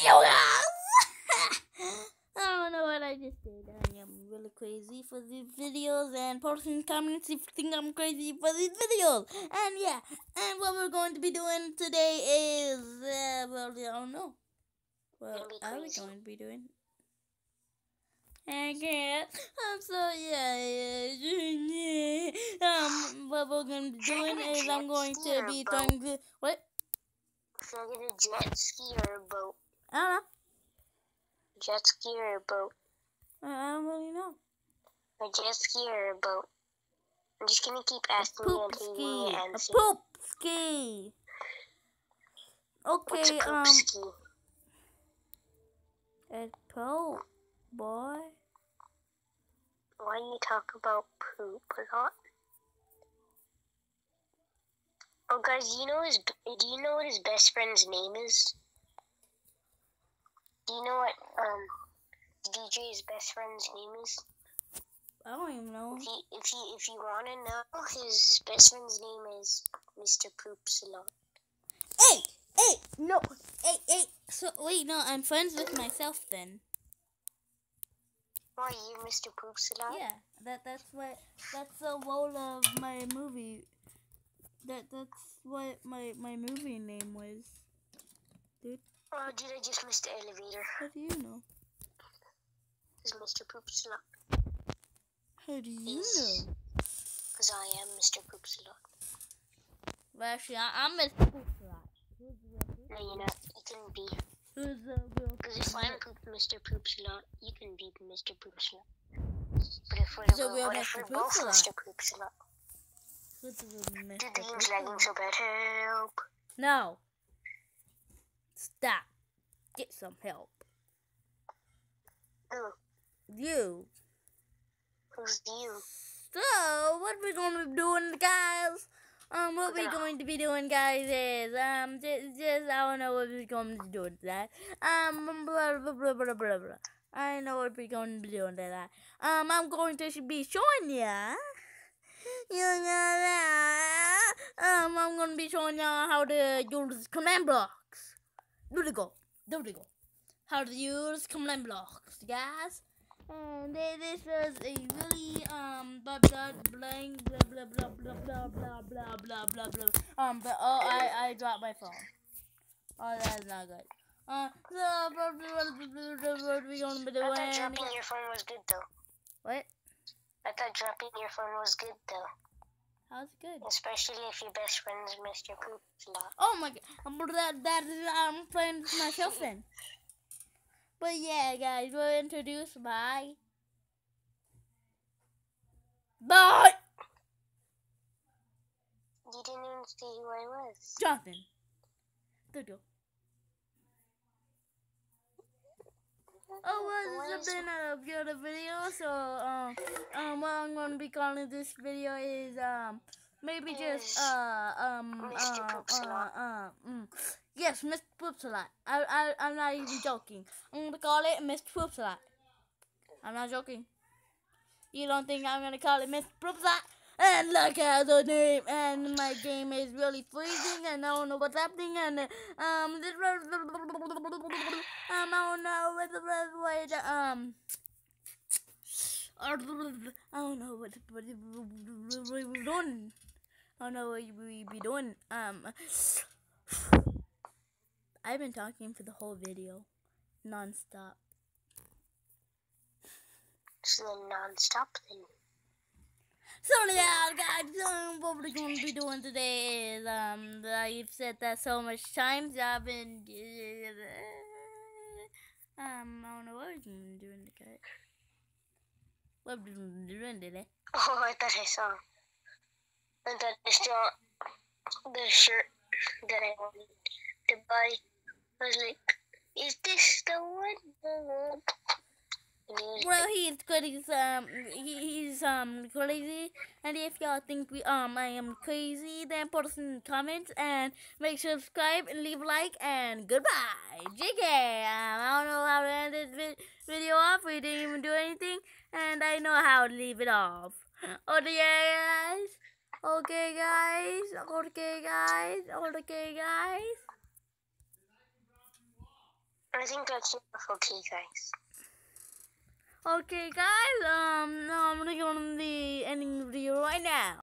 video. I don't know what I just did. I am really crazy for these videos, and posting comments if you think I'm crazy for these videos. And yeah, and what we're going to be doing today is, uh, well, I don't know. What Gonna are we going to be doing? I can't. I'm so yeah, yeah, yeah. Um, what we're going to be doing is I'm going to be throwing the what? If I get a jet ski or a boat, I don't know. jet ski or a boat, I don't really know. a jet ski or a boat. I'm just gonna keep asking you until you A answer. poop ski. Okay, poop um, ski? a poop boy. Why do you talk about poop a lot? Oh, guys, do you know his? Do you know what his best friend's name is? Do you know what um DJ's best friend's name is? I don't even know. If you if you if you want to know, his best friend's name is Mr. Poops a lot. Hey, hey, no, hey, hey. So wait, no, I'm friends with myself then. Why you Mr. Poops a lot? Yeah, that that's what that's the role of my movie. That that's what my my movie name was. Oh, did I just miss the elevator? How do you know? Is Mr. Poops a lot? How do you Yes. know? Because I am Mr. Poops a lot. Well, actually, I, I'm Mr. Poops Who's the real poop? No, you're not. You can be. Who's the real Because if I'm poop? Poop, Mr. Poops a lot, you can be Mr. Poops a lot. But if we're, So we're what if Mr. we're both a. Mr. Poops a lot? Who's the real Dude, Mr. the game's lagging so bad. Help. No. Stop. Get some help. Ooh, You. who's you? So, what we gonna be doing, guys? Um, what we We're gonna- be doing, guys, is um, just, just I don't know what we're going to do with that. Um, blah blah blah blah blah blah. I know what we're going to be doing to that. Um, I'm going to be showing ya. You know that. Um, I'm gonna be showing y'all how to use command blocks. There we go. There we go. How to use command blocks, guys. And this was a really um blah blah blah blah blah blah blah blah blah blah blah blah blah. Um, but oh, I I dropped my phone. Oh, that's not good. Uh, so blah, blah, blah, blah, blah, blah, what we gonna be I thought dropping your phone was good, though. What? I thought dropping your phone was good, though. How's it good? Especially if your best friend is Mr. Poops a lot. Oh my god, but that that is I'm playing with myself then. But yeah, guys, we're introduced by. Bye, You didn't even see who I was. Jonathan. There you Oh, well, this is- has been a beautiful video. So, um, um, what I'm gonna be calling this video is um, maybe just uh, um, uh, uh, uh, mm, yes, Mr. Poops a lot. I, I, I'm not even joking. I'm gonna call it Mr. Poops a lot. I'm not joking. You don't think I'm gonna call it Mr. Poops a lot? And look at the name, and my game is really freezing, and I don't know what's happening, and um, this, um, I don't know what the best way to um. I don't know what what we were doing. I don't know what we be doing. Um, I've been talking for the whole video, non-stop. So then non-stop then. So yeah, guys, um, what we're going to be doing today is um, I've said that so much times. I've been um, I don't know what to be doing today. What we're going to be doing today? Oh, I thought I saw. I thought I saw the shirt that I wanted to buy. I was like, is this the one? Well, he's crazy. Um, he, he's um crazy. And if y'all think we um I am crazy, then put us in the comments and make sure to subscribe and leave a like and goodbye. JK. Um, I don't know how to end this vi- video off. We didn't even do anything, and I know how to leave it off. Okay, guys. Okay, guys. Okay, guys. Okay, guys. I think that's enough. Okay, guys. Okay, guys, um, now I'm gonna go on the ending video right now.